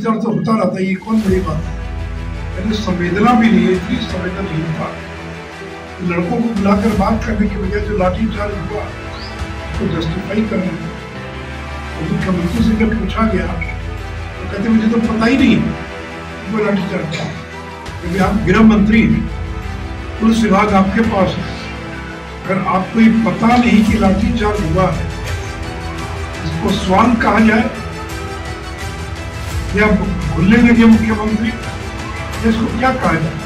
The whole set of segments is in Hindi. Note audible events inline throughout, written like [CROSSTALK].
लाठीचार्ज तो होता रहता है, ये कौन बड़ी बात है? मैंने संवेदना भी नहीं है, इतनी संवेदनहीनता लड़कों को बुलाकर बात करने की वजह जो लाठीचार्ज हुआ, उसको तो जस्टिफाई करना तो मुख्यमंत्री से जब पूछा गया तो कहते, मुझे तो पता ही नहीं है कोई लाठीचार्ज था क्योंकि आप गृह मंत्री पुलिस विभाग आपके पास है। अगर आपको ये पता नहीं कि लाठीचार्ज हुआ है, इसको स्वान कहा जाए या भूलने लगे मुख्यमंत्री इसको क्या कहा जाए?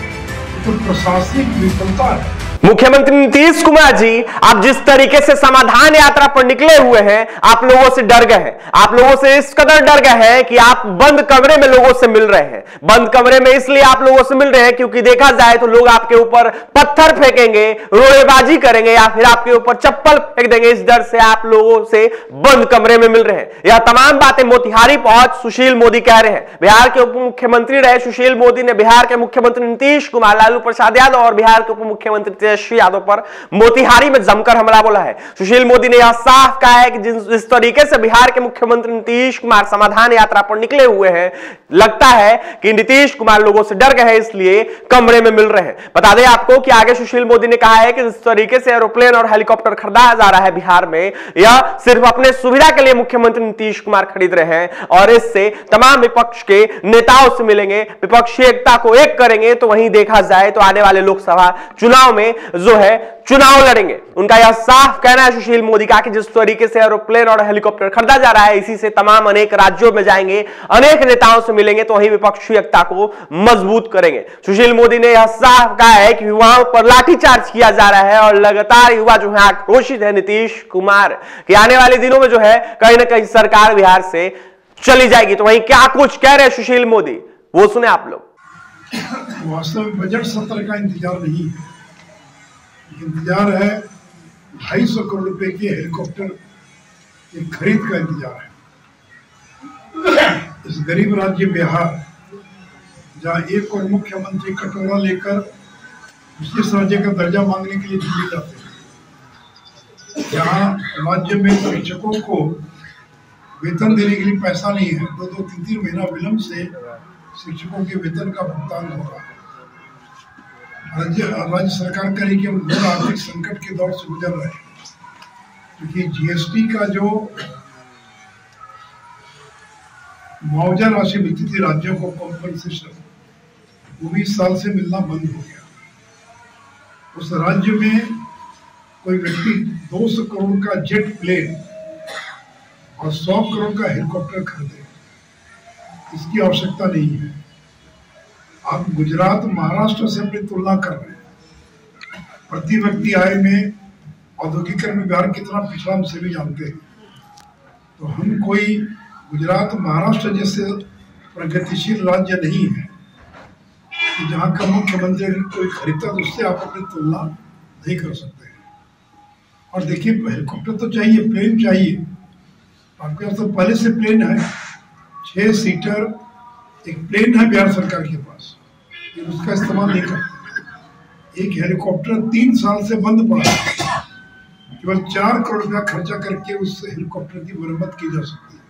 तो प्रशासनिक विफलता है। मुख्यमंत्री नीतीश कुमार जी, आप जिस तरीके से समाधान यात्रा पर निकले हुए हैं, आप लोगों से डर गए हैं। आप लोगों से इस कदर डर गए हैं कि आप बंद कमरे में लोगों से मिल रहे हैं। बंद कमरे में इसलिए आप लोगों से मिल रहे हैं क्योंकि देखा जाए तो लोग आपके ऊपर पत्थर फेंकेंगे रोड़ेबाजी करेंगे या फिर आपके ऊपर चप्पल फेंक देंगे। इस डर से आप लोगों से बंद कमरे में मिल रहे हैं। यह तमाम बातें मोतिहारी पहुँच सुशील मोदी कह रहे हैं। बिहार के उप मुख्यमंत्री रहे सुशील मोदी ने बिहार के मुख्यमंत्री नीतीश कुमार, लालू प्रसाद यादव और बिहार के उप मुख्यमंत्री तेजस्वी यादव पर मोतिहारी में जमकर हमला बोला है। सुशील मोदी ने यह साफ़ कहा है कि जिस तरीके से बिहार के मुख्यमंत्री नीतीश कुमार समाधान यात्रा पर निकले हुए हैं, लगता है कि नीतीश कुमार लोगों से डर गए इसलिए कमरे में मिल रहे हैं। बता दें आपको कि आगे सुशील मोदी ने कहा है कि जिस तरीके से एरोप्लेन और हेलीकॉप्टर खरीदा जा रहा है बिहार में, यह सिर्फ़ अपने सुविधा के लिए मुख्यमंत्री नीतीश कुमार खरीद रहे हैं और इससे तमाम विपक्ष के नेताओं से मिलेंगे। विपक्षी एकता को एक करेंगे तो वहीं देखा जाए तो आने वाले लोकसभा चुनाव में जो है, चुनाव लड़ेंगे। उनका यह साफ़ कहना है सुशील मोदी का कि जिस तरीके से एरोप्लेन और हेलीकॉप्टर खरीदा जा रहा है, इसी से तमाम अनेक राज्यों में जाएँगे, अनेक नेताओं से मिलेंगे तो वही विपक्षी एकता को मज़बूत करेंगे। सुशील मोदी ने यह साफ़ कहा है कि युवाओं पर लाठीचार्ज किया जा रहा है और लगातार युवा जो है, आक्रोशित है, नीतीश कुमार, कि आने वाले दिनों में जो है, कहीं ना कहीं सरकार बिहार से चली जाएगी। तो वहीं क्या कुछ कह रहे सुशील मोदी? वो सुने आप लोग। वास्तव में बजट सत्र का इंतज़ार नहीं है। इंतज़ार है। ढाई सौ करोड़ रुपए के हेलीकॉप्टर की खरीद का इंतज़ार है। इस गरीब राज्य बिहार, जहाँ एक और मुख्यमंत्री कटोरा लेकर विशेष राज्य का दर्जा मांगने के लिए दिल्ली जाते हैं। जहाँ राज्य में शिक्षकों को वेतन देने के लिए पैसा नहीं है दो दो तीन तीन महीना विलंब से शिक्षकों के वेतन का भुगतान हो रहा है। राज्य राज्य सरकार कह कि हम घोर आर्थिक संकट के दौर से गुजर रहे हैं। क्योंकि जीएसटी का जो मुआवजा राशि मिलती थी राज्यों को कॉम्पनसेशन वो भी साल से मिलना बंद हो गया। उस राज्य में कोई व्यक्ति 200 करोड़ का जेट प्लेन और 100 करोड़ का हेलीकॉप्टर खरीदे, इसकी आवश्यकता नहीं है। आप गुजरात, महाराष्ट्र से अपनी तुलना कर रहे हैं। प्रति व्यक्ति आय में औद्योगिकरण में बिहार कितना पिछड़ा हम सभी जानते हैं। तो हम कोई गुजरात, महाराष्ट्र जैसे प्रगतिशील राज्य नहीं है कि जहाँ का मुख्यमंत्री कोई खरीदता तो उससे आप अपनी तुलना नहीं कर सकते और देखिए, हेलीकॉप्टर तो चाहिए, प्लेन चाहिए। आपके पास तो पहले से प्लेन है, छह सीटर एक प्लेन है बिहार सरकार के पास उसका इस्तेमाल नहीं करते एक हेलीकॉप्टर तीन साल से बंद पड़ा केवल चार करोड़ रुपया खर्चा करके उस हेलीकॉप्टर की मरम्मत की जा सकती है।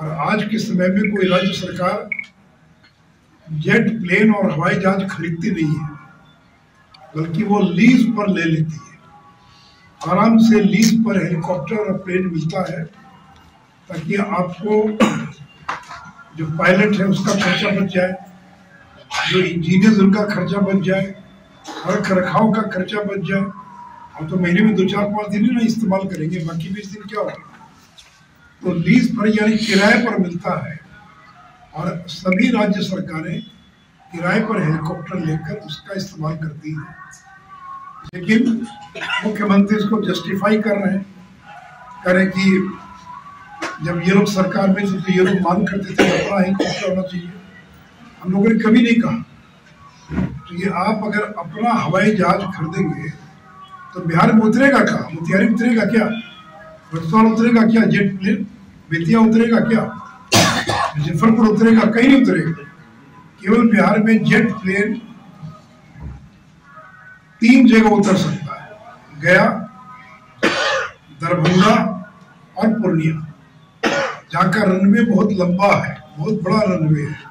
और आज के समय में कोई राज्य सरकार जेट, प्लेन और हवाई जहाज़ खरीदती नहीं है, बल्कि वो लीज पर ले लेती है। आराम से लीज पर हेलीकॉप्टर और प्लेन मिलता है, ताकि आपको जो पायलट है उसका खर्चा बच जाए। जो इंजीनियर उनका खर्चा बच जाए रख रखाव का खर्चा बच जाए। हम तो महीने में दो चार पाँच दिन ही ना इस्तेमाल करेंगे, बाकी बीस दिन क्या होगा? तो लीज पर यानी किराए पर मिलता है और सभी राज्य सरकारें किराए पर हेलीकॉप्टर लेकर उसका इस्तेमाल करती हैं। लेकिन मुख्यमंत्री इसको जस्टिफाई कर रहे हैं। करें कि जब ये लोग सरकार में थे तो ये लोग मांग करते थे अपना हेलीकॉप्टर होना चाहिए। हम लोगों ने कभी नहीं कहा। तो ये आप अगर अपना हवाई जहाज़ खरीदेंगे तो बिहार में उतरेगा क्या मोतिहारी उतरेगा क्या? रक्सौल उतरेगा क्या? Jet plane? बेतिया उतरेगा क्या? मुजफ्फरपुर उतरेगा? कहीं नहीं उतरेगा। केवल बिहार में जेट प्लेन तीन जगह उतर सकता है। गया, दरभंगा और पूर्णिया। जहाँ का रनवे बहुत लंबा है, बहुत बड़ा रनवे है।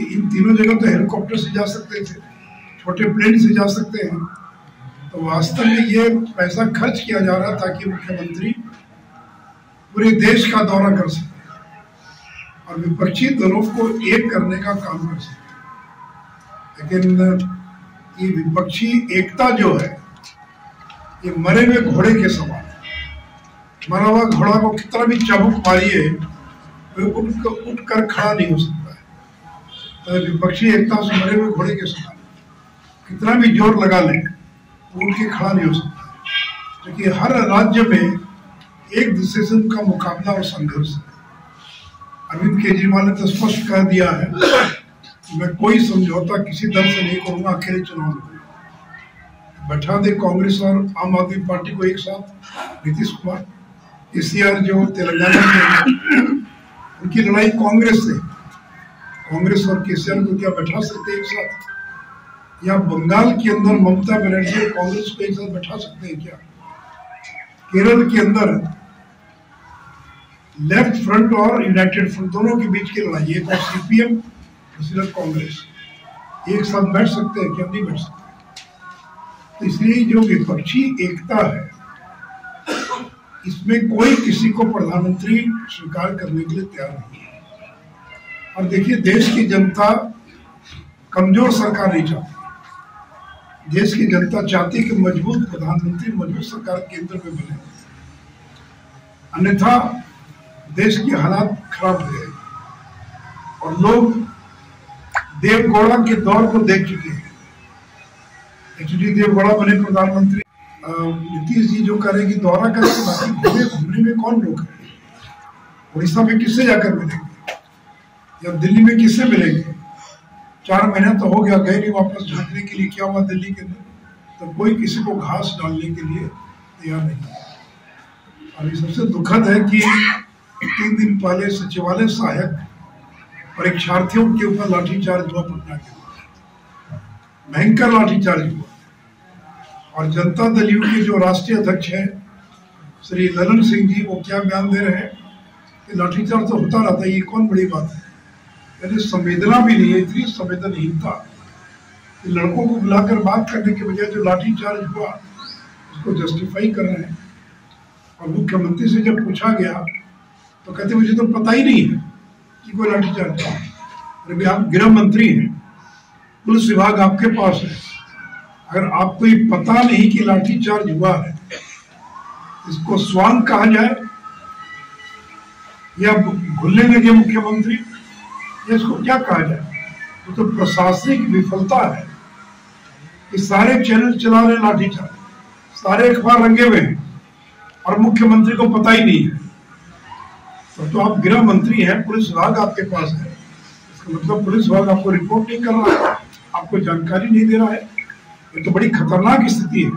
तो इन तीनों जगह तो हेलीकॉप्टर से जा सकते थे, छोटे प्लेन से जा सकते हैं। तो वास्तव में ये पैसा खर्च किया जा रहा ताकि मुख्यमंत्री पूरे देश का दौरा कर सके और विपक्षी दलों को एक करने का काम कर सके। लेकिन ये विपक्षी एकता जो है, ये मरे हुए घोड़े के समान मरा हुआ घोड़ा को कितना भी चाबुक मारिए उठ कर खड़ा नहीं हो सकता। विपक्षी एकता से मरे हुए घोड़े के समान कितना भी ज़ोर लगा लें उठ के खड़ा नहीं हो सकता क्योंकि हर राज्य में एक दूसरे से उनका मुकाबला और संघर्ष है। अरविंद केजरीवाल ने तो स्पष्ट कह दिया है मैं कोई समझौता किसी दल से नहीं करूँगा, अकेले चुनाव बैठा दे कांग्रेस और आम आदमी पार्टी को एक साथ, नीतीश कुमार, केसीआर जो तेलंगाना में उनकी लड़ाई कांग्रेस से कांग्रेस और केसीआर को क्या बैठा सकते एक साथ? या बंगाल के अंदर ममता बनर्जी और कांग्रेस को एक साथ बैठा सकते हैं क्या? केरल के अंदर लेफ़्ट फ्रंट और यूनाइटेड फ्रंट, दोनों के बीच की लड़ाई, एक और सीपीएम दूसरा कांग्रेस। एक साथ बैठ सकते हैं क्या? नहीं बैठ सकते। तो इसलिए जो विपक्षी एकता है, इसमें कोई किसी को प्रधानमंत्री स्वीकार करने के लिए तैयार नहीं है। और देखिए, देश की जनता कमज़ोर सरकार नहीं चाहती। देश की जनता चाहती कि मज़बूत प्रधानमंत्री, मज़बूत सरकार केंद्र में बने अन्यथा देश की हालात खराब हो जाएगी। और लोग देवगौड़ा के दौर को देख चुके हैं। एच डी देवगौड़ा बने प्रधानमंत्री। नीतीश जी जो करेगी दौरा करेगी बाकी घूमने घूमने में कौन लोग उड़ीसा में किससे जाकर मिलेंगे? या दिल्ली में किससे मिलेंगे, चार महीना तो हो गया, गए नहीं वापस झांकने के लिए, क्या हुआ दिल्ली के अंदर? तो कोई किसी को घास डालने के लिए तैयार नहीं और ये सबसे दुखद है कि तीन दिन पहले सचिवालय सहायक परीक्षार्थियों के ऊपर लाठीचार्ज हुआ पटना के भयंकर लाठीचार्ज हुआ। और जनता दल यू के जो राष्ट्रीय अध्यक्ष हैं, श्री ललन सिंह जी, वो क्या बयान दे रहे हैं? कि लाठीचार्ज तो होता रहता है, ये कौन बड़ी बात है? यानी संवेदना भी नहीं है इतनी संवेदनहीनता। लड़कों को बुलाकर बात करने के बजाय जो लाठीचार्ज हुआ, उसको जस्टिफाई कर रहे हैं। और मुख्यमंत्री से जब पूछा गया तो कहते, मुझे तो पता ही नहीं है कि कोई लाठीचार्ज अरे आप गृह मंत्री हैं, पुलिस विभाग आपके पास है। अगर आपको ये पता नहीं कि लाठीचार्ज हुआ है, इसको स्वांग कहा जाए, या भूलने लगे मुख्यमंत्री। इसको क्या कहा जाए? तो, तो प्रशासनिक विफलता है। कि सारे चैनल चला रहे लाठीचार्ज सारे अखबार रंगे हुए हैं। और मुख्यमंत्री को पता ही नहीं है। तो, तो आप गृह मंत्री हैं पुलिस विभाग आपके पास है। इसका मतलब पुलिस विभाग आपको रिपोर्ट नहीं कर रहा है। आपको जानकारी नहीं दे रहा है। ये तो बड़ी खतरनाक स्थिति है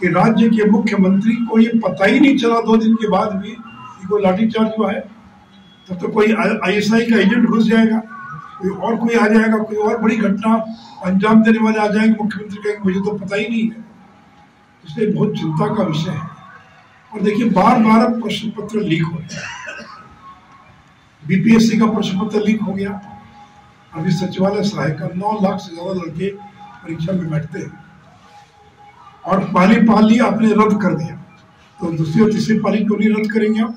कि राज्य के मुख्यमंत्री को ये पता ही नहीं चला दो दिन के बाद भी कि कोई लाठीचार्ज हुआ है। तब तो, कोई आईएसआई का एजेंट घुस जाएगा कोई और कोई आ जाएगा कोई और बड़ी घटना अंजाम देने वाले आ जाएँगे मुख्यमंत्री कहेंगे मुझे तो पता ही नहीं है। इसलिए बहुत चिंता का विषय है। और देखिए बार बार प्रश्न पत्र लीक हो हैं बीपीएससी का प्रश्न पत्र लीक हो गया। अभी सचिवालय सहायक नौ लाख से ज़्यादा लड़के परीक्षा में बैठते हैं। और पहली पाली आपने रद्द कर दिया। तो दूसरी और तीसरी पाली क्यों नहीं रद्द करेंगे आप?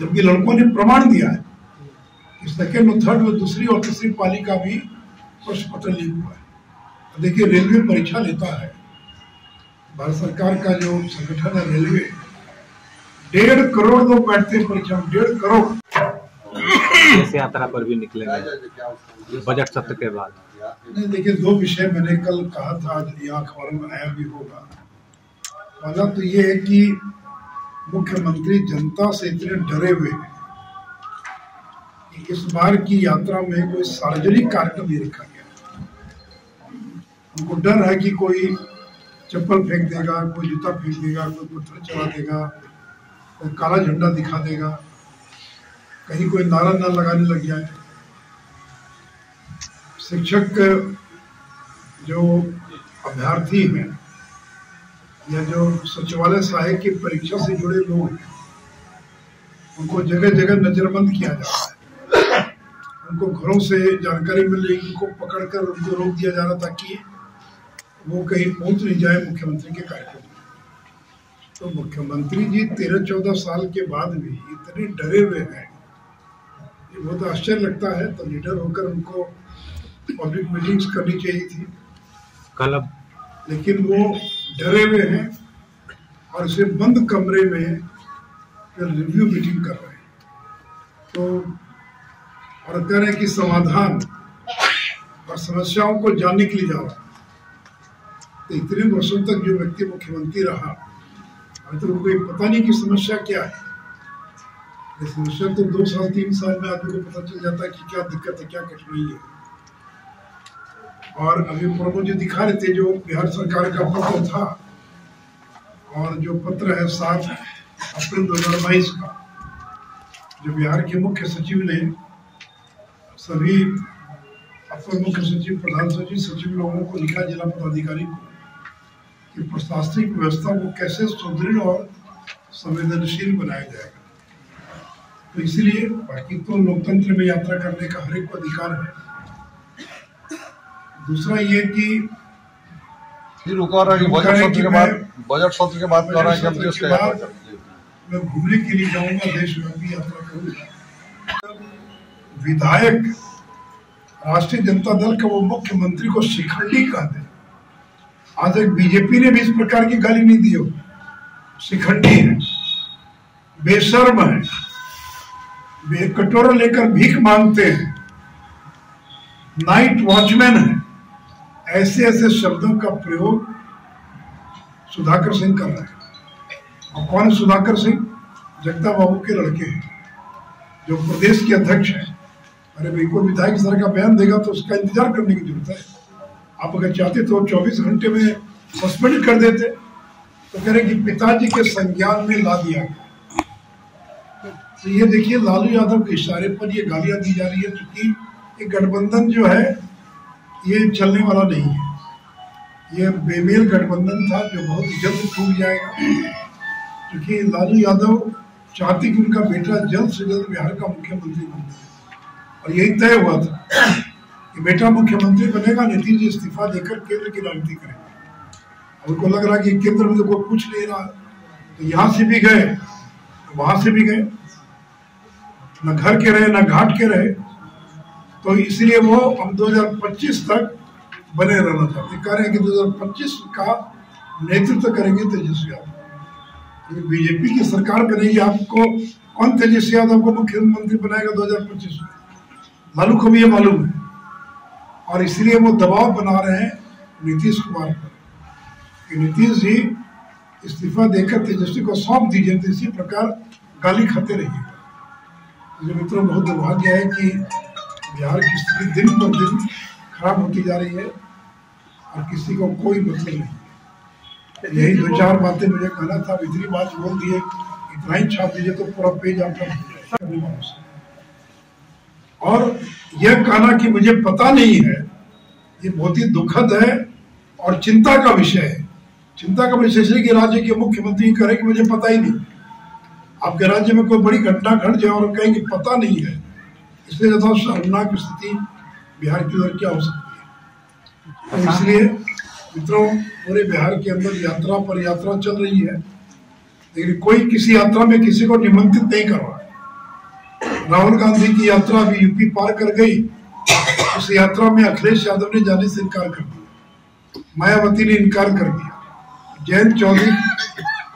जबकि लड़कों ने प्रमाण दिया है। कि सेकेंड और थर्ड और दूसरी और तीसरी पाली का भी प्रश्न पत्र लीक हुआ है। तो देखिए रेलवे परीक्षा लेता है। भारत सरकार का जो संगठन है रेलवे डेढ़ करोड़ लोग बैठते हैं परीक्षा में डेढ़ करोड़। इस यात्रा पर भी निकलेंगे। बजट सत्र के बाद। नहीं देखिए दो विषय मैंने कल कहा था आज यहाँ अखबारों में आया भी होगा। पहला तो ये है कि मुख्यमंत्री जनता से इतने डरे हुए। हैं इस बार की यात्रा में कोई सार्वजनिक कार्यक्रम नहीं रखा गया। उनको डर है कि कोई चप्पल फेंक देगा, कोई जूता फेंक देगा, कोई पत्थर चला देगा, कोई काला झंडा दिखा देगा, कहीं कोई नारा न लगाने लग जाए। शिक्षक जो अभ्यर्थी हैं या जो सचिवालय सहायक की परीक्षा से जुड़े लोग हैं, उनको जगह जगह नजरबंद किया जा रहा है। उनको घरों से जानकारी मिल रही उनको पकड़कर उनको रोक दिया जा रहा ताकि वो कहीं पहुँच नहीं जाए मुख्यमंत्री के कार्यक्रम में। तो मुख्यमंत्री जी तेरह चौदह साल के बाद भी इतने डरे हुए हैं ये बहुत आश्चर्य लगता है तो लीडर होकर उनको पब्लिक मीटिंग्स करनी चाहिए थी। कल अब लेकिन वो डरे हुए हैं और इसे बंद कमरे में रिव्यू मीटिंग कर रहे हैं। तो और कह रहे हैं कि समाधान और समस्याओं को जानने के लिए जा रहा तो इतने वर्षों तक जो व्यक्ति मुख्यमंत्री रहा, अभी तो उनको पता नहीं कि समस्या क्या है। समस्या तो दो साल, तीन साल में आदमी को पता चल जाता है कि क्या दिक्कत है, क्या कठिनाई है। और अभी प्रभु जी दिखा रहे थे जो बिहार सरकार का पत्र था और जो पत्र है सात अप्रैल दो हज़ार बाईस का, जो बिहार के मुख्य सचिव ने सभी अपर मुख्य सचिव, प्रधान सचिव सचिव लोगों को लिखा, जिला पदाधिकारी को, कि प्रशासनिक व्यवस्था को कैसे सुदृढ़ और संवेदनशील बनाया जाएगा। तो इसलिए बाकी तो लोकतंत्र में यात्रा करने का हर एक को अधिकार है। दूसरा ये कि फिर कह रहा है बजट सत्र के बाद बजट सत्र के बाद कह रहा है कि हम देश का मैं घूमने के लिए जाऊँगा देशव्यापी यात्रा करूँगा। विधायक राष्ट्रीय जनता दल का वो मुख्यमंत्री को शिखंडी कहते हैं आज एक बीजेपी ने भी इस प्रकार की गाली नहीं दी हो। शिखंडी है बेशर्म है कटोरा लेकर भीख मांगते हैं। नाइट वॉचमैन है। ऐसे ऐसे शब्दों का प्रयोग सुधाकर सिंह कर रहे और कौन सुधाकर सिंह? जगता बाबू के लड़के हैं, जो प्रदेश के अध्यक्ष हैं। अरे भाई, कोई विधायक सर का बयान देगा तो उसका इंतज़ार करने की ज़रूरत है। आप अगर चाहते तो 24 घंटे में सस्पेंड कर देते। तो कह रहे कि पिताजी के संज्ञान में ला दिया गया। तो ये देखिए, लालू यादव के इशारे पर ये गालियाँ दी जा रही है, क्योंकि ये गठबंधन जो है ये चलने वाला नहीं है। ये बेमेल गठबंधन था जो बहुत जल्द टूट जाएगा। क्योंकि लालू यादव चाहते कि उनका बेटा जल्द से जल्द बिहार का मुख्यमंत्री बन जाए। और यही तय हुआ था कि बेटा मुख्यमंत्री बनेगा नीतीश जी इस्तीफा देकर केंद्र की राजनीति करेंगे। उनको लग रहा कि केंद्र में तो कोई पूछ नहीं रहा। तो यहाँ से भी गए तो वहाँ से भी गए। न घर के रहे, न घाट के रहे। तो इसलिए वो हम 2025 तक बने रहना चाहते कह रहे हैं कि 2025 का नेतृत्व करेंगे तेजस्वी यादव। बीजेपी की सरकार बनेगी, आपको कौन तेजस्वी यादव को मुख्यमंत्री बनाएगा 2025 में? लालू को भी ये मालूम है। और इसलिए वो दबाव बना रहे हैं नीतीश कुमार पर। कि नीतीश जी इस्तीफा देकर तेजस्वी को सौंप दीजिए तो इसी प्रकार गाली खाते रहिएगा। मुझे मित्रों, बहुत दुर्भाग्य है कि बिहार की स्थिति दिन पर दिन खराब होती जा रही है और किसी को कोई मतलब नहीं यही दो चार बातें मुझे कहना था इतनी बात बोल दिए इतना ही छाप दीजिए तो पूरा पेज आपका और यह कहना कि मुझे पता नहीं है ये बहुत ही दुखद है और चिंता का विषय है। चिंता का विषय है कि राज्य के मुख्यमंत्री कहे कि मुझे पता ही नहीं। आपके राज्य में कोई बड़ी घटना घट जाए और कहें कि पता नहीं है इसलिए ज़्यादा शर्मनाक स्थिति बिहार की ओर क्या हो सकती है? तो इसलिए मित्रों पूरे बिहार के अंदर यात्रा पर यात्रा चल रही है लेकिन कोई किसी यात्रा में किसी को निमंत्रित नहीं कर रहा राहुल गांधी की यात्रा अभी यूपी पार कर गई उस यात्रा में अखिलेश यादव ने जाने से इनकार कर दिया। मायावती ने इनकार कर दिया। जयंत चौधरी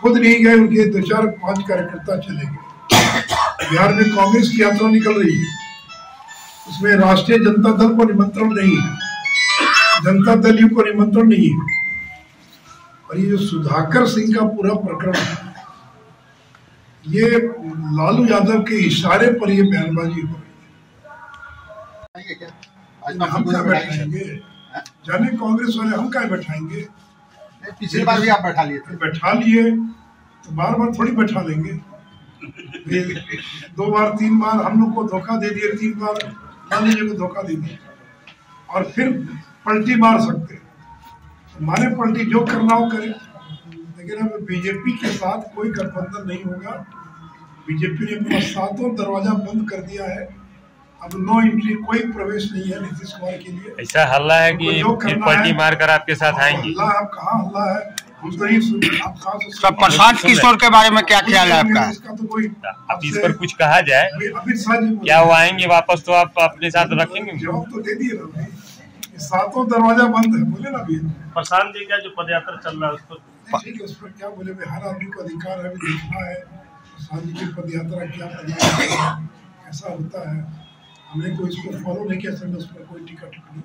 खुद नहीं गए उनके दो चार पाँच कार्यकर्ता चले गए। बिहार में कांग्रेस की यात्रा निकल रही है। उसमें राष्ट्रीय जनता दल को निमंत्रण नहीं है। जनता दल यू को निमंत्रण नहीं है। और ये जो सुधाकर सिंह का पूरा प्रकरण है ये लालू यादव के इशारे पर ये बयानबाजी हो रही है। हम क्या बैठाएँगे? जाने कांग्रेस वाले हम क्या बैठाएँगे? पिछली बार भी आप बैठा लिए थे। बैठा लिए तो बार बार थोड़ी बैठा लेंगे। [LAUGHS] दो बार तीन बार हम लोग को धोखा दे दिए तीन बार। लालू जी को धोखा दे दिया और फिर पलटी मार सकते हैं। मारे पलटी जो करना हो करे। लेकिन अब बीजेपी के साथ कोई गठबंधन नहीं होगा। बीजेपी ने अपना सातों दरवाज़ा बंद कर दिया है। अब नो एंट्री कोई प्रवेश नहीं है नीतीश कुमार के लिए। ऐसा हल्ला है कि हमको फिर पलटी मार कर आपके साथ आएँगे। हल्ला आप कहाँ हल्ला है? तो नहीं सब प्रशांत किशोर के बारे में क्या ख्याल है आपका? तो कोई अब इस पर कुछ कहा जाए। जी क्या वो आएँगे वापस तो आप अपने साथ रखेंगे? जवाब तो दे दिए ना भाई। ये सातों दरवाज़ा बंद है बोले ना अभी। प्रशांत जी का जो पदयात्रा चल रहा है उसको नहीं, ठीक है उस पर क्या बोले? हर आदमी को अधिकार है देखना है। शादी की पद यात्रा क्या कैसा होता है? हमने कोई इसको फॉलो नहीं किया सर उस पर कोई टिकट टिप्पणी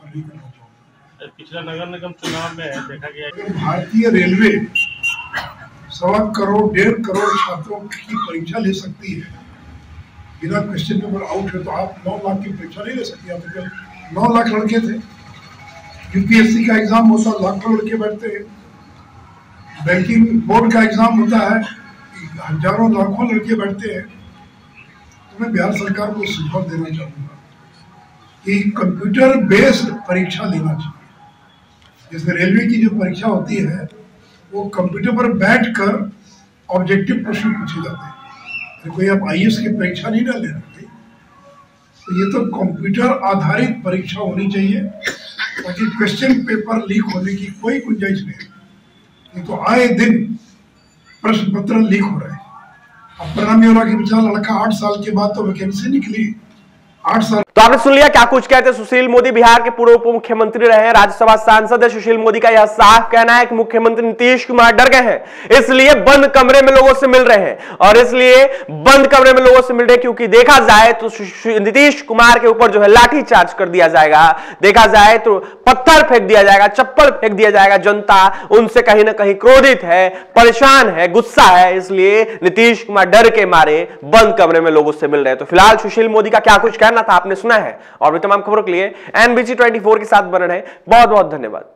और नहीं करना पिछला नगर निगम चुनाव में देखा गया भारतीय रेलवे सवा करोड़, डेढ़ करोड़ छात्रों की परीक्षा ले सकती है। बिना क्वेश्चन पेपर आउट है तो आप नौ लाख की परीक्षा नहीं ले सकती। आप तो नौ लाख लड़के थे। यूपीएससी का एग्ज़ाम होता, लाखों लड़के बैठते हैं। बैंकिंग बोर्ड का एग्ज़ाम होता है, हज़ारों, लाखों लड़के बैठते हैं। तो मैं बिहार सरकार को सुझाव देना चाहूँगा कि कंप्यूटर बेस्ड परीक्षा लेना चाहिए। जैसे रेलवे की जो परीक्षा होती है, वो कंप्यूटर पर बैठकर ऑब्जेक्टिव प्रश्न पूछे जाते हैं। तो कोई आप आई की परीक्षा नहीं डाल रहे तो ये तो कंप्यूटर आधारित परीक्षा होनी चाहिए, ताकि क्वेश्चन पेपर लीक होने की कोई गुंजाइश नहीं। नहीं तो आए दिन प्रश्न पत्र लीक हो रहे हैं। अब परिणाम ये हो रहा कि बेचारा लड़का आठ साल के बाद तो वैकेंसी निकली। आठ साल तो आपने सुन लिया क्या कुछ कहते सुशील मोदी बिहार के पूर्व उप मुख्यमंत्री रहे हैं, राज्यसभा सांसद है। सुशील मोदी का यह साफ़ कहना है कि मुख्यमंत्री नीतीश कुमार डर गए हैं। इसलिए बंद कमरे में लोगों से मिल रहे हैं। और इसलिए बंद कमरे में लोगों से मिल रहे क्योंकि देखा जाए तो नीतीश कुमार के ऊपर जो है लाठी चार्ज कर दिया जाएगा। देखा जाए तो पत्थर फेंक दिया जाएगा, चप्पल फेंक दिया जाएगा। जनता उनसे कहीं ना कहीं क्रोधित है, परेशान है, गुस्सा है। इसलिए नीतीश कुमार डर के मारे बंद कमरे में लोगों से मिल रहे हैं। तो फ़िलहाल सुशील मोदी का क्या कुछ कहना था? आपने सुना है। और भी तमाम खबरों के लिए एनबीसी ट्वेंटी के साथ बने रहे। बहुत बहुत धन्यवाद।